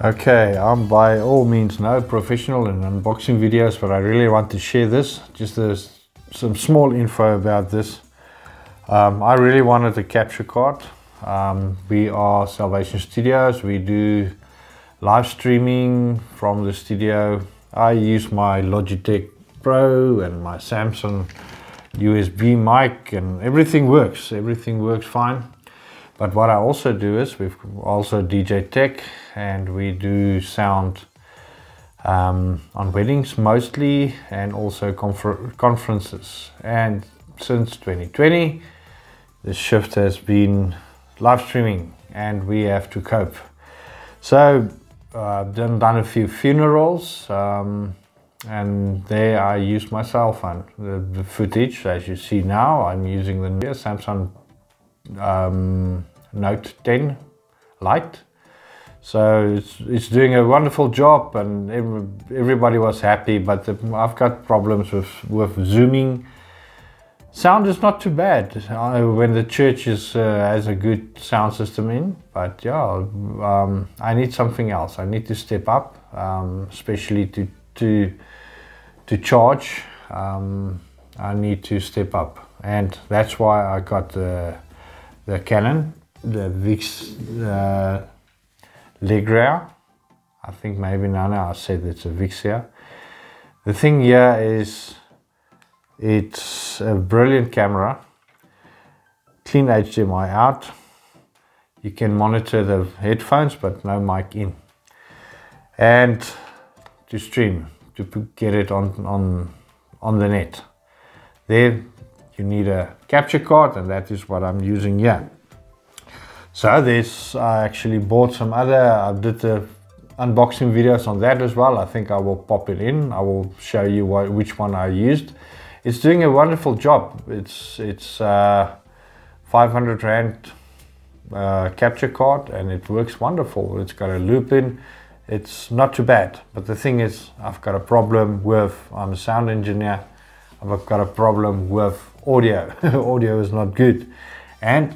Okay, I'm by all means no professional in unboxing videos, but I really want to share this. Just some small info about this. Um, I really wanted a capture card. Um, we are Salvation Studios. We do live streaming from the studio. I use my Logitech Pro and my Samsung USB mic and everything works. Everything works fine. But what I also do is we've also DJ Tech and we do sound um, on weddings mostly and also confer conferences. And since 2020, the shift has been live streaming and we have to cope. So uh, I've done, done a few funerals um, and there I use my cell phone. The, the, footage, as you see now, I'm using the Samsung um, Note 10 Lite. So it's, it's doing a wonderful job and every, everybody was happy, but I've got problems with, with zooming. Sound is not too bad uh, when the church is, uh, has a good sound system in, but yeah, um, I need something else. I need to step up, um, especially to, to, to charge. Um, I need to step up and that's why I got the, the Canon the Vix uh, Legria. I think maybe Nana I said it's a Vixia. The thing here is it's a brilliant camera. Clean HDMI out. You can monitor the headphones but no mic in. And to stream, to get it on, on, on the net. There you need a capture card and that is what I'm using here. So this, I actually bought some other, I did the unboxing videos on that as well. I think I will pop it in. I will show you what, which one I used. It's doing a wonderful job. It's, it's uh, 500 Rand uh, capture card and it works wonderful. It's got a loop in. It's not too bad. But the thing is, I've got a problem with, I'm a sound engineer. I've got a problem with audio. audio is not good. And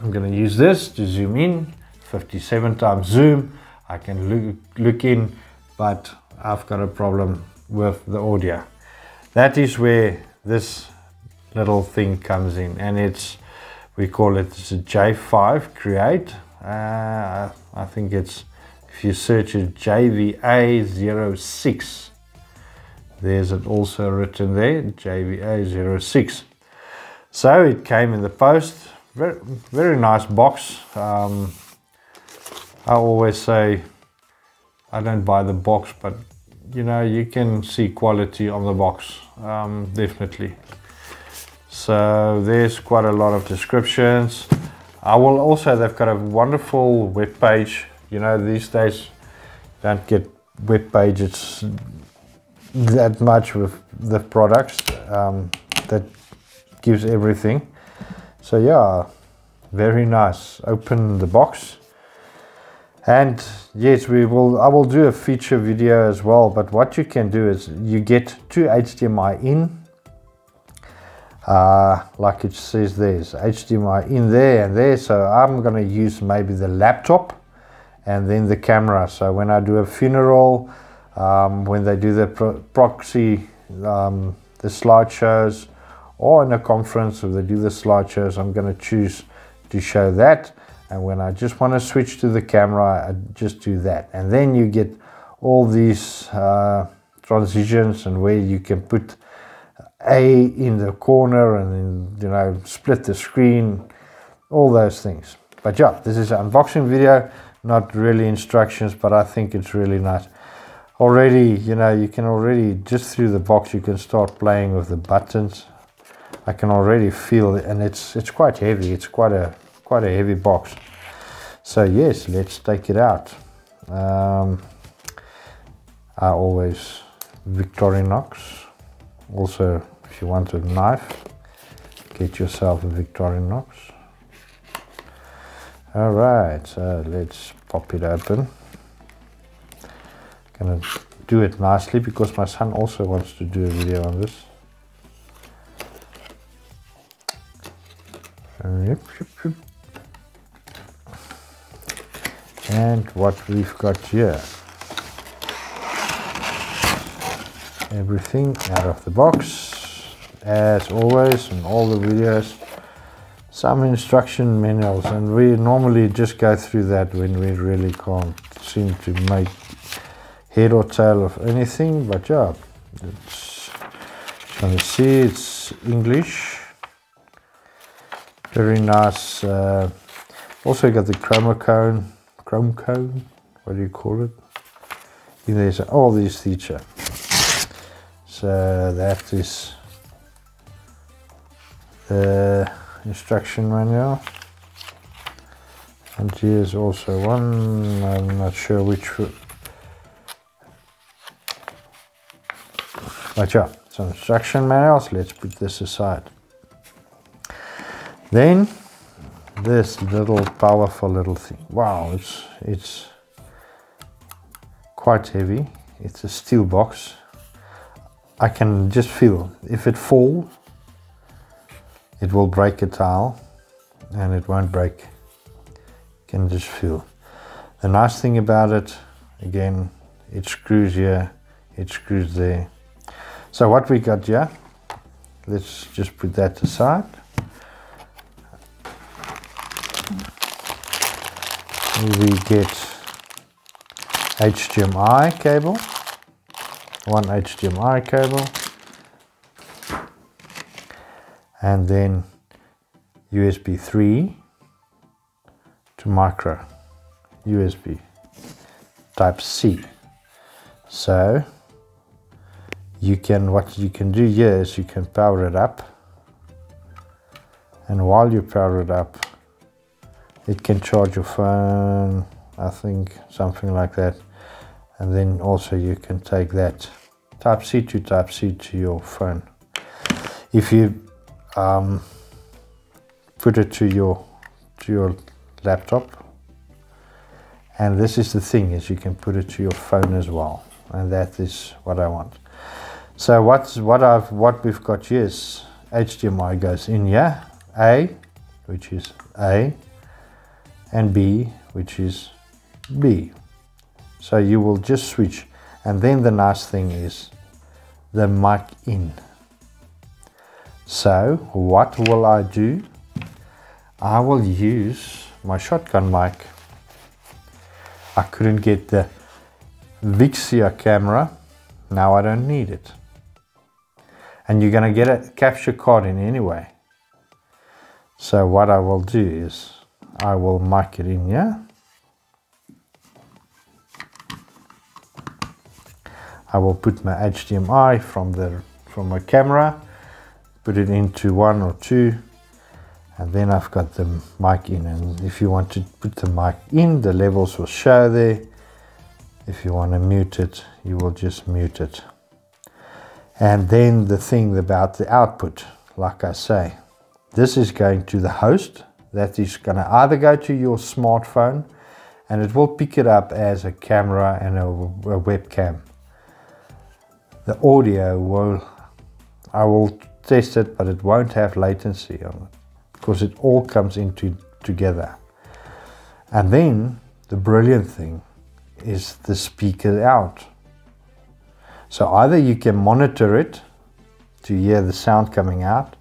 I'm going to use this to zoom in, 57 times zoom. I can look, look in, but I've got a problem with the audio. That is where this little thing comes in and it's, we call it it's a J5create. Uh, I think it's, if you search it, JVA06. There's it also written there, JVA06. So it came in the post very, very nice box. Um, I always say I don't buy the box, but you know, you can see quality on the box, um, definitely. So there's quite a lot of descriptions. I will also, they've got a wonderful web page. You know, these days don't get web pages that much with the products um, that gives everything. So yeah, very nice. Open the box. And yes, we will. I will do a feature video as well. But what you can do is you get two HDMI in, uh, like it says there's HDMI in there and there. So I'm going to use maybe the laptop and then the camera. So when I do a funeral, um, when they do the pro proxy, um, the slideshows, or in a conference if they do the slideshows I'm going to choose to show that. And when I just want to switch to the camera I just do that. And then you get all these uh, transitions and where you can put A in the corner and then you know split the screen all those things. But yeah this is an unboxing video not really instructions but I think it's really nice. Already you know you can already just through the box you can start playing with the buttons I can already feel it and it's it's quite heavy. It's quite a quite a heavy box. So yes let's take it out. Um, I always Victorinox. Also if you want a knife get yourself a Victorinox. All right so let's pop it open. Gonna do it nicely because my son also wants to do a video on this and what we've got here. Everything out of the box as always in all the videos. Some instruction manuals and we normally just go through that when we really can't seem to make head or tail of anything but yeah it's you see it's English very nice uh, also got the chroma cone chrome cone what do you call it? There's all these feature. So that is the instruction manual. And here's also one I'm not sure which but yeah some instruction manuals let's put this aside then this little powerful little thing. Wow it's it's quite heavy. It's a steel box. I can just feel if it falls it will break a tile and it won't break. Can just feel. The nice thing about it again it screws here it screws there. So what we got here let's just put that aside we get HDMI cable. One HDMI cable. And then USB 3 to micro USB type C. So you can what you can do here is you can power it up. And while you power it up it can charge your phone I think something like that. And then also you can take that type C to type C to your phone. If you um, put it to your to your laptop. And this is the thing is you can put it to your phone as well. And that is what I want. So what's what I've what we've got here is HDMI goes in here A which is A and B which is B so you will just switch and then the nice thing is the mic in so what will I do? I will use my shotgun mic. I couldn't get the Vixia camera. Now I don't need it. And you're going to get a capture card in anyway. So what I will do is I will mic it in here. I will put my HDMI from the from my camera put it into one or two and then I've got the mic in. And if you want to put the mic in the levels will show there. If you want to mute it you will just mute it. And then the thing about the output like I say this is going to the host that is going to either go to your smartphone and it will pick it up as a camera and a, a webcam the audio will I will test it, but it won't have latency on it because it all comes into together. And then the brilliant thing is the speaker out. So either you can monitor it to hear the sound coming out,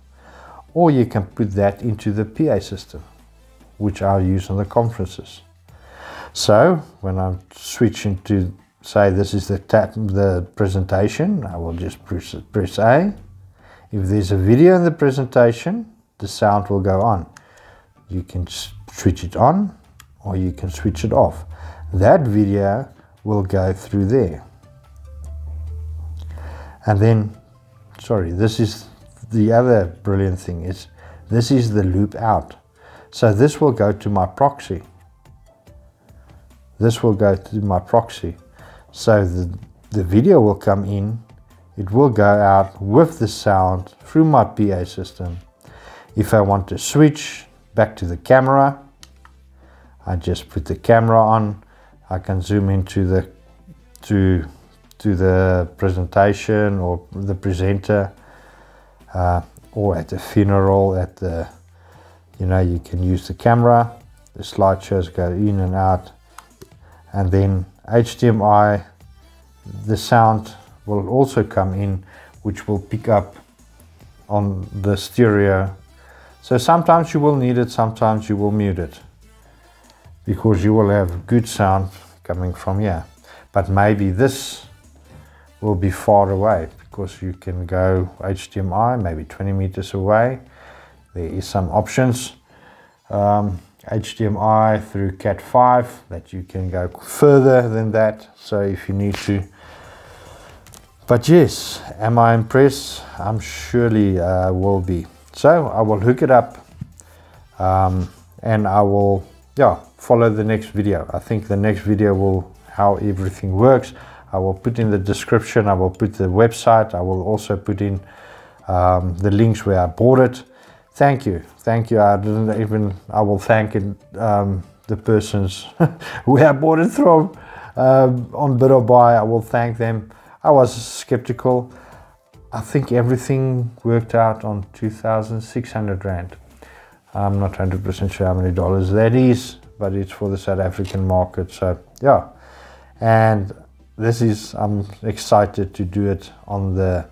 or you can put that into the PA system, which I'll use on the conferences. So when I'm switching to say this is the tap the presentation, I will just press, press A if there's a video in the presentation, the sound will go on. You can switch it on or you can switch it off. That video will go through there. And then, sorry, this is the other brilliant thing is this is the loop out. So this will go to my proxy. This will go to my proxy. So the, the video will come in it will go out with the sound through my PA system. If I want to switch back to the camera, I just put the camera on. I can zoom into the to to the presentation or the presenter uh, or at the funeral at the you know you can use the camera the slideshows go in and out and then HDMI the sound will also come in which will pick up on the stereo. So sometimes you will need it sometimes you will mute it because you will have good sound coming from here. But maybe this will be far away because you can go HDMI maybe 20 meters away. There is some options. Um, HDMI through Cat5 that you can go further than that. So if you need to. But yes am I impressed? I'm surely uh, will be. So I will hook it up um, and I will yeah follow the next video. I think the next video will how everything works I will put in the description I will put the website I will also put in um, the links where I bought it. Thank you thank you. I didn't even I will thank it, um, the persons where I bought it from. Um, on bidorbuy I will thank them. I was skeptical. I think everything worked out on 2600 Rand. I'm not 100% sure how many dollars that is but it's for the South African market so yeah. And this is I'm excited to do it on the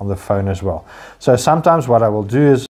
on the phone as well. So sometimes what I will do is